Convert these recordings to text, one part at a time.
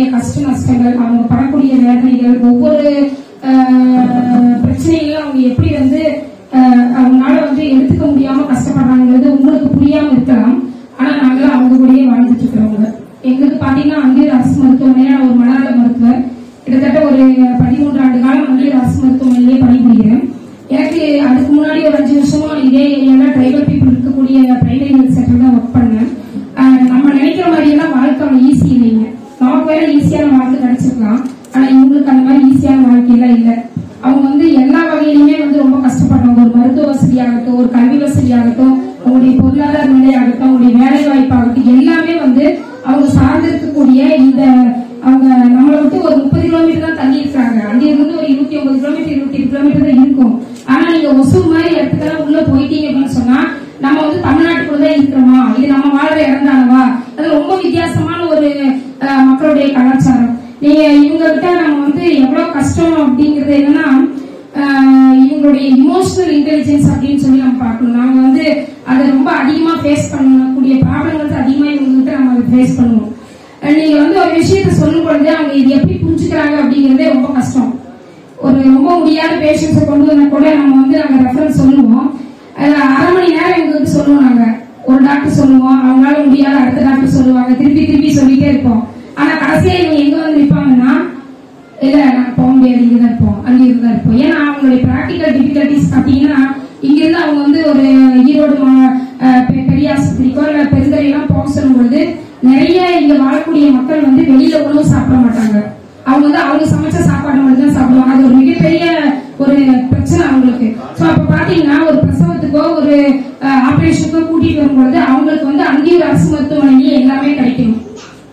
அவங்களுடைய கஷ்ட நஷ்டங்கள் அவங்க படக்கூடிய வேதனைகள் ஒவ்வொரு ஆஹ், அவங்க எப்படி வந்து அவங்களால வந்து எடுத்துக்க முடியாம கஷ்டப்படுறாங்கிறது உங்களுக்கு புரியாம இருக்கலாம். ஆனா நாங்களும் அவங்க கூடயே வாழ்ந்துட்டு இருக்கிறவங்க. எங்களுக்கு பாத்தீங்கன்னா அங்கேயும் அரசு மருத்துவமனையில ஒரு மனநல மருத்துவர். கிட்டத்தட்ட ஒரு பதிமூன்று ஆண்டு காலம் அங்கேயும் அரசு மருத்துவமனையிலேயே பணிபுரிகிறேன். எனக்கு அதுக்கு முன்னாடி ஒரு அஞ்சு வருஷமா இதே ஏரியால ட்ரைபல் பீப்புள் இருக்கக்கூடிய பிரைமரி ஹெல்த் சென்டர் தான் ஒர்க் பண்ணேன் ஆஹ் நம்ம நினைக்கிற மாதிரி எல்லாம் வாழ்க்கை ஈஸி இல்லைங்க நமக்கு வேற ஈஸியான வாழ்க்கை கிடைச்சிருக்கலாம் ஆனா இவங்களுக்கு அந்த மாதிரி ஈஸியான வாழ்க்கையெல்லாம் இல்லை அவங்க வந்து எல்லா வகையிலுமே வந்து ரொம்ப கஷ்டப்படுறாங்க ஒரு மருத்துவ வசதியாகட்டும் ஒரு கல்வி வசதியாகட்டும் அவங்களுடைய பொருளாதார நிலையாகட்டும் அவங்களுடைய வேலை வாய்ப்பாகட்டும் எல்லாமே வந்து அவங்க சார்ந்திருக்கக்கூடிய இந்த அவங்க நம்மளை விட்டு ஒரு முப்பது கிலோமீட்டர் தான் தள்ளி இருக்காங்க அங்க இருந்து ஒரு இருபத்தி ஒன்பது கிலோமீட்டர் இருபத்தி எட்டு கிலோமீட்டர் தான் இருக்கும். ஆனா நீங்க ஒசூர் மாதிரி இடத்துக்கெல்லாம் உள்ள போயிட்டீங்க அப்படின்னு சொன்னா நம்ம வந்து தமிழ்நாட்டுக்குள்ள தான் இருக்கிறோமா? இது நம்ம வாழ்ற இடம் தானவா? அது ரொம்ப வித்தியாசமான ஒரு அஹ், மக்களுடைய கலாச்சாரம். நீங்க இவங்க கிட்ட நம்ம வந்து எவ்வளவு கஷ்டம் அப்படிங்கறது என்னன்னா நீங்க வந்து ஒரு விஷயத்த சொல்லும் பொழுது அவங்க இது எப்படி புரிஞ்சுக்கிறாங்க அப்படிங்கறதே ரொம்ப கஷ்டம். ஒரு ரொம்ப முடியாத பேஷண்ட்ஸை கொண்டு வந்தா கூட நம்ம வந்து நாங்க ரெஃபரன்ஸ் சொல்லுவோம். அதுல அரை மணி நேரம் எங்களுக்கு சொல்லுவோம் நாங்க. ஒரு டாக்டர் சொல்லுவோம் அவங்களால முடியாத அடுத்த டாக்டர் சொல்லுவாங்க. திருப்பி திருப்பி சொல்லிட்டே இருப்போம். ஆனா கடைசியா இவங்க எங்க வந்து நிற்பாங்கன்னா இல்ல நான் போக முடியாது இங்க தான் இருப்போம். அங்க தான் இருப்போம். ஏன்னா அவங்களுடைய பிராக்டிக்கல் டிஃபிகல்டிஸ் பாத்தீங்கன்னா இங்க இருந்து அவங்க வந்து ஒரு ஈரோடு மா- பெ- பெரிய ஆஸ்பத்திரிக்கோ இல்ல பெருந்தரையெல்லாம் போக சொல்லும் பொழுது நிறைய இங்க வாழக்கூடிய மக்கள் வந்து வெளியில உணவு சாப்பிட மாட்டாங்க. அவங்க வந்து அவங்க சமைச்ச சாப்பாடு மட்டும் தான் சாப்பிடுவாங்க. அது ஒரு மிகப்பெரிய ஒரு பிரச்சனை அவங்களுக்கு. சோ அப்ப பாத்தீங்கன்னா ஒரு பிரசவத்துக்கோ ஒரு ஆபரேஷனுக்கோ கூட்டிட்டு வரும்பொழுது அவங்களுக்கு வந்து அங்கேயும் ஒரு அரசு மருத்துவமனையிலேயே எல்லாமே கிடைக்கும்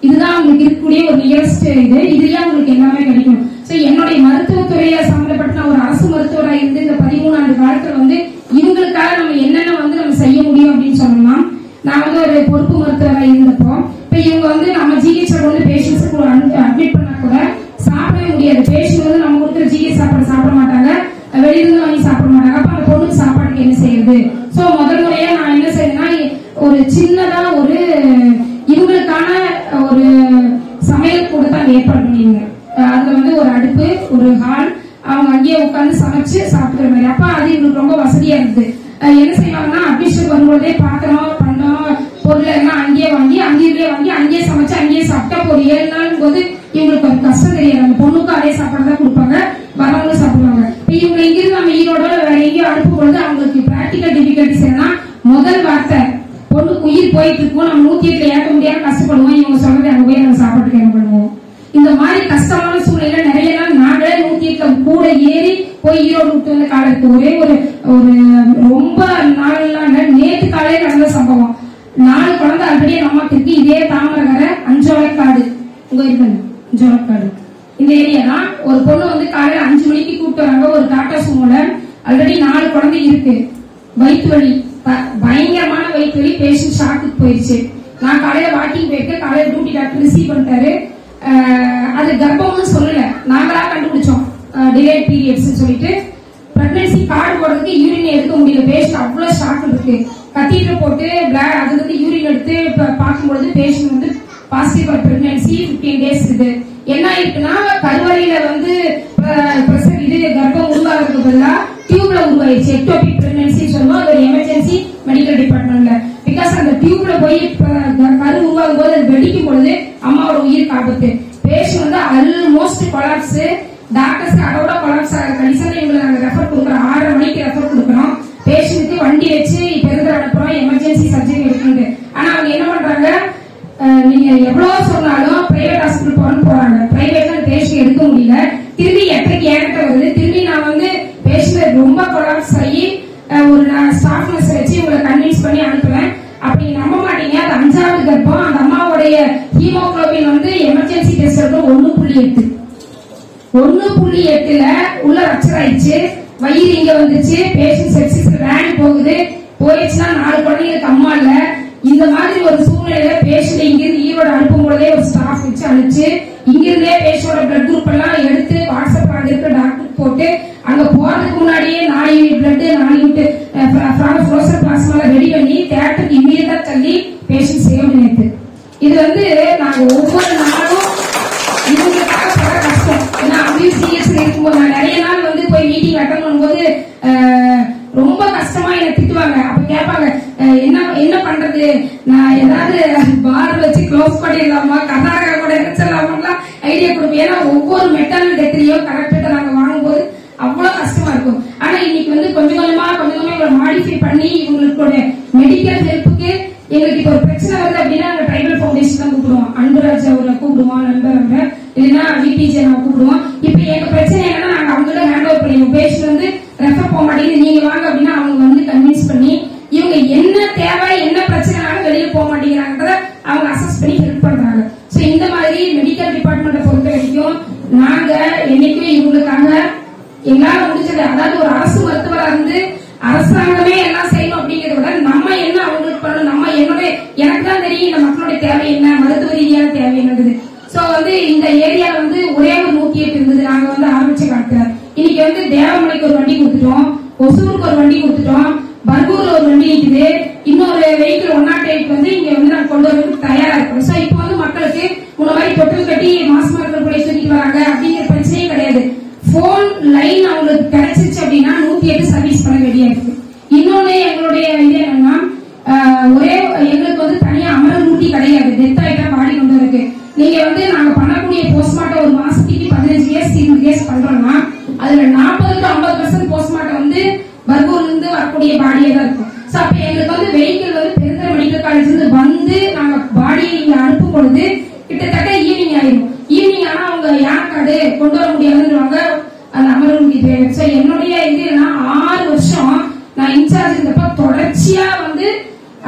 இதுதான் அவங்களுக்கு இருக்கக்கூடிய ஒரு நியரஸ்ட் இது. இதுலயே அவங்களுக்கு எல்லாமே கிடைக்கும் சோ என்னுடைய மருத்துவத்துறையை சம்பந்தப்பட்ட ஒரு அரசு மருத்துவராக இருந்து இந்த பதிமூணு ஆண்டு காலத்துல வந்து இவங்களுக்காக நம்ம என்னென்ன வந்து நம்ம செய்ய முடியும் அப்படின்னு சொன்னோம்னா நான் வந்து ஒரு பொறுப்பு மருத்துவராக இருந்தப்போ சோ முதல் முறையா நான் என்ன செய்யறேன்னா ஒரு சின்னதா ஒரு இவங்களுக்கான ஒரு சமையல் கூட தான் ஏற்பாடு பண்ணிருந்தேன் அதுல வந்து ஒரு அடுப்பு ஒரு ஹால் அவங்க அங்கேயே உட்கார்ந்து சமைச்சு சாப்பிடுற மாதிரி. அப்ப அது இவங்களுக்கு ரொம்ப வசதியா இருந்தது. என்ன செய்வாங்கன்னா அபிஷேக் வரும்போதே பாத்திரம் பண்ணோம் பொருள் எல்லாம் அங்கேயே வாங்கி அங்கேயே வாங்கி அங்கேயே சமைச்சு அங்கேயே சாப்பிட்டா ஒரு ஏழு நாள் போது இவங்களுக்கு ஒரு கஷ்டம் தெரியாது. அந்த பொண்ணுக்கும் அதே சாப்பாடு தான் கொடுப்பாங்க வரவங்களும் சாப்பிடுவாங்க. இப்ப இவங்க இங்கிருந்து நம்ம ஈரோட வேற எங்கேயோ அனுப்பும் பொழுது அவங்களுக்கு பிராக்டிக்கல் டிஃபிகல்டிஸ் முதல் வார்த்தை பொண்ணுக்கு உயிர் போயிட்டு இருக்கும் நம்ம நூத்தி எட்டுல ஏற்க முடியாம கஷ்டப்படுவோம் இவங்க சொல்றது அங்க போய் நம்ம சாப்பாட்டுக்கு என்ன பண்ணுவோம் இந்த மாதிரி கஷ்டமான சூழ்நிலை நிறைய நாள் நாங்களே நூத்தி எட்டுல கூட ஏறி போய் ஈரோடு விட்டு வந்த காலத்துக்கு ஒரே ஒரு ஒரு ரொம்ப நாள்லாம் நேற்று நேத்து காலையில நடந்த சம்பவம். நாலு குழந்தை ஆல்ரெடி நம்ம அம்மாக்கு இதே தாமரகரை அஞ்சோலைக்காடு. உங்க இருக்குங்க அஞ்சோலைக்காடு. இந்த ஏரியா தான் ஒரு பொண்ணு வந்து காலையில அஞ்சு மணிக்கு கூப்பிட்டு வராங்க. ஒரு டாட்டா சுமோல ஆல்ரெடி நாலு குழந்தை இருக்கு. வயிற்று வலி ப- பயங்கரமான வயிற்று வலி பேஷண்ட் ஷாக்குக்கு போயிடுச்சு நான் காலையில வாக்கிங் போயிருக்கேன் காலையில டியூட்டி டாக்டர் ரிசீவ் பண்ணிட்டாரு. அது கர்ப்பம்னு சொல்லல. நாங்களா கண்டுபிடிச்சோம். டிலே பீரியட்ஸ் சொல்லிட்டு. பிரெக்னன்சி கார்டு போடுறதுக்கு யூரின் எடுக்க முடியல. பேஷண்ட் அவ்வளவு ஷாக் இருக்கு. கத்தீட்டர் போட்டு பிளட் அது வந்து யூரின் எடுத்து பார்க்கும்பொழுது பேஷண்ட் வந்து பாசிட்டிவ் ஃபார் பிரெக்னன்சி 15 டேஸ் இது என்ன ஆயிருக்குன்னா கருவறையில வந்து பிரசர் இது கர்ப்பம் உருவாகிறதுக்கு பதிலாக டியூப்ல எக்டோபிக் பிரெக்னன்சி சொல்லுவோம் அது ஒரு எமர்ஜென்சி மெடிக்கல் டிபார்ட்மெண்ட்ல பிகாஸ் அந்த டியூப்ல போய் கரு உருவாகும் போது அது வெடிக்கும் பொழுது அம்மாவோட உயிர் காப்பத்து. பேஷண்ட் வந்து ஆல்மோஸ்ட் கொலாப்ஸ் டாக்டர்ஸ் அதோட கொலாப்ஸ் ஆகிற கண்டிஷன்ல இவங்களை நாங்க ரெஃபர் கொடுக்குறோம் ஆறரை ஒரு வச்சு உங்களை கன்வின்ஸ் பண்ணி அனுப்புவேன் அப்படி நம்ப மாட்டீங்க. அது அஞ்சாவது கர்ப்பம். அந்த அம்மாவுடைய ஹீமோகுளோபின் வந்து எமர்ஜென்சி டெஸ்ட் எடுத்து ஒன்னு புள்ளி எட்டு. ஒன்னு புள்ளி எட்டுல உள்ள ரப்சர் ஆயிடுச்சு. வயிறு இங்க வந்துச்சு. பேஷண்ட் செப்சிஸ் வேன் போகுது. போயிடுச்சுன்னா நாலு குழந்தைங்களுக்கு அம்மா இல்ல. இந்த மாதிரி ஒரு சூழ்நிலையில பேஷண்ட் இங்கிருந்து ஈரோடு அனுப்பும் பொழுதே ஒரு ஸ்டாஃப் வச்சு அனுப்பிச்சு இங்கிருந்தே பேஷண்டோட பிளட் குரூப் எல்லாம் எடுத்து வாட்ஸ்அப்ல அங்க இருக்க டாக்டர் போட்டு அங்க போறதுக்கு முன்னாடியே நாலு பிளட் நாலு விட்டு ப்ளோசர் பிளாஸ்மால ரெடி பண்ணி தேட்டருக்கு இம்மீடியட்டா தள்ளி பேஷண்ட் செய்ய பண்ணிட்டு இது வந்து நாங்க ஒவ்வொரு நாளும் இவங்களுக்காக பட கஷ்டம். ஏன்னா அப்படியே சீரியஸ் இருக்கும்போது நான் நிறைய நாள் வந்து போய் மீட்டிங் அட்டன் போது ரொம்ப கஷ்டமா என்னை திட்டுவாங்க. அப்ப கேட்பாங்க என்ன என்ன பண்றது? நான் ஏதாவது பார் வச்சு க்ளோஸ் பண்ணிடலாமா? கர்நாடகா கூட இணைச்சிடலாமா ஐடியா கொடுப்போம். ஏன்னா ஒவ்வொரு மெட்டல் டெத்திலையும் கரெக்டாக நாங்க வாங்கும்போது அவ்வளவு ஆனா இன்னைக்கு வந்து கொஞ்சம் கொஞ்சமா கொஞ்சம் கொஞ்சமா இவங்களை மாடிஃபை பண்ணி இவங்களோட மெடிக்கல் ஹெல்ப்புக்கு எங்களுக்கு இப்போ ஒரு பிரச்சனை வருது அப்படின்னா நாங்க ட்ரைபல் ஃபவுண்டேஷன் தான் கூப்பிடுவோம். அன்புராஜ் அவரை கூப்பிடுவோம் நண்பர் அவரை இல்லைன்னா விபிஜே நான் கூப்பிடுவோம். எங்களால முடிஞ்சது அதாவது ஒரு அரசு மருத்துவராக இருந்து அரசாங்கமே எல்லாம் செய்யணும் அப்படிங்கறத விட நம்ம என்ன அவங்களுக்கு பண்ணணும் நம்ம என்னுடைய எனக்கு தான் தெரியும் இந்த மக்களுடைய தேவை என்ன மருத்துவ ரீதியான தேவை என்னது சோ வந்து இந்த ஏரியா வந்து ஒரே ஒரு நூத்தி எட்டு இருந்தது நாங்க வந்து ஆரம்பிச்ச காலத்துல. இன்னைக்கு வந்து தேவமலைக்கு ஒரு வண்டி கொடுத்துட்டோம் ஒசூருக்கு ஒரு வண்டி கொடுத்துட்டோம் பர்கூர்ல ஒரு வண்டி இருக்குது இன்னொரு வெஹிக்கிள் ஒன் நாட் எயிட் வந்து இங்க வந்து நாங்க கொண்டு வரதுக்கு தயாரா இருக்கோம். சோ இப்போ வந்து மக்களுக்கு முன்ன மாதிரி தொட்டில் கட்டி மாசமா இருக்கிற போய் தூக்கிட்டு வராங்க. போன் லைன் அவங்களுக்கு கிடைச்சிச்சு அப்படின்னா நூத்தி எட்டு சர்வீஸ் பண்ண வேண்டியா இருக்கு இன்னொன்னு எங்களுடைய இது என்னன்னா ஒரே எங்களுக்கு வந்து தனியா அமரல் ஊட்டி கிடையாது. டெத் ஆயிட்டா பாடி கொண்டு இருக்கு நீங்க வந்து நாங்க பண்ணக்கூடிய போஸ்ட்மார்ட்டம் ஒரு மாசத்துக்கு பதினஞ்சு கேஸ் இருபது கேஸ் பண்றோம்னா அதுல நாற்பது டு ஐம்பது பர்சன்ட் போஸ்ட்மார்ட்டம் வந்து பர்கூர்ல இருந்து வரக்கூடிய பாடியே தான் இருக்கும். சோ அப்ப எங்களுக்கு வந்து வெஹிக்கிள் வந்து பெருந்தர மெடிக்கல் காலேஜ் இருந்து வந்து நாங்க பாடியை இங்க அனுப்பும் பொழுது கிட்டத்தட்ட ஈவினிங் ஆயிடும் ஈவினிங் ஆனா அவங்க யானைக்காடு கொண்டு வர முடியாதுன்றவங்க அந்த ஸோ என்னுடைய இது என்னன்னா ஆறு வருஷம் நான் இன்சார்ஜ் இருந்தப்ப தொடர்ச்சியா வந்து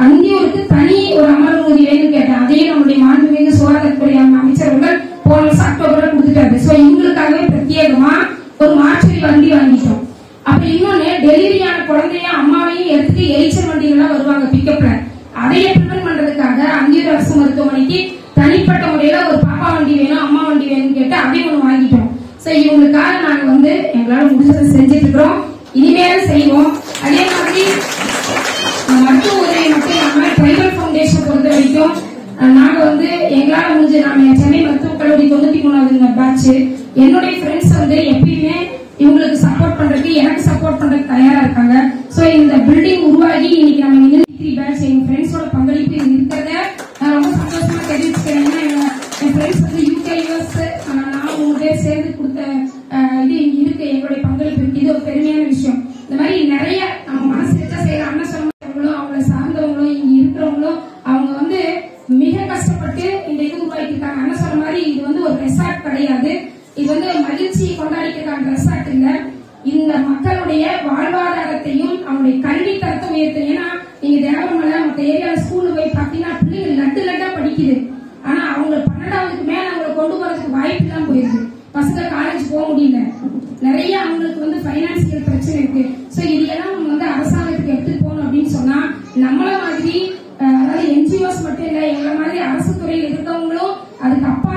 அந்நியூருக்கு தனி ஒரு அமரமுதி வேணும்னு கேட்டேன். அதையும் நம்முடைய மாண்புமிகு சுகாதாரத்துறை அமைச்சர்கள் போன வருஷம் அக்டோபர்ல கொடுத்துட்டாரு. சோ இவங்களுக்காகவே பிரத்யேகமா ஒரு மாற்றி வண்டி வாங்கிட்டோம். உங்களுக்காக நாங்க வந்து எங்களால முடிஞ்சதை செஞ்சுட்டு இருக்கிறோம் இனிமேலும் செய்வோம். அதே மாதிரி மருத்துவ உதவி மட்டும் இல்லாம ட்ரைபல் பவுண்டேஷன் பொறுத்த வரைக்கும் நாங்க வந்து எங்களால முடிஞ்ச நாம சென்னை மருத்துவக் கல்லூரி தொண்ணூத்தி மூணாவது பேட்ச் என்னுடைய ஃப்ரெண்ட்ஸ் வந்து எப்பயுமே இவங்களுக்கு சப்போர்ட் பண்றதுக்கு எனக்கு சப்போர்ட் பண்றதுக்கு தயாரா இருக்காங்க. சோ இந்த பில்டிங் உருவாகி இன்னைக்கு நம்ம இந்த த்ரீ பேட்ச் எங்க ஃப்ரெண்ட்ஸோட பங்களிப்பு இருக்கிறத நான் ரொம்ப சந்தோஷமா தெரிவிச்சுக்கிறேன் ஏன்னா என் ஃப்ரெண்ட்ஸ் வந்து யூகே யூஎஸ் பேர் சேர்ந்து கொடுத்த இது இங்க இருக்கு எங்களுடைய பங்களிப்பு இது ஒரு பெருமையான விஷயம். இந்த மாதிரி நிறைய நம்ம மனசு வச்சா செய்யற அண்ணன் சொன்னவங்களும் அவங்களை சார்ந்தவங்களும் இங்க இருக்கிறவங்களும் அவங்க வந்து மிக கஷ்டப்பட்டு இந்த இது உருவாக்கியிருக்காங்க அண்ணன் சொன்ன மாதிரி இது வந்து ஒரு ரெசார்ட் கிடையாது. இது வந்து மகிழ்ச்சி கொண்டாடிக்கிறதுக்கான ரெசார்ட் இல்ல. இந்த மக்களுடைய வாழ்வாதாரத்தையும் அவங்களுடைய கல்வி தரத்தை உயர்த்து. ஏன்னா நீங்க தேவமலை மற்ற ஏரியாவில் நம்மள மாதிரி அதாவது என்ஜிஓஸ் மட்டும் இல்ல எங்களை மாதிரி அரசு துறையில் இருக்கவங்களும் அதுக்கு அப்பா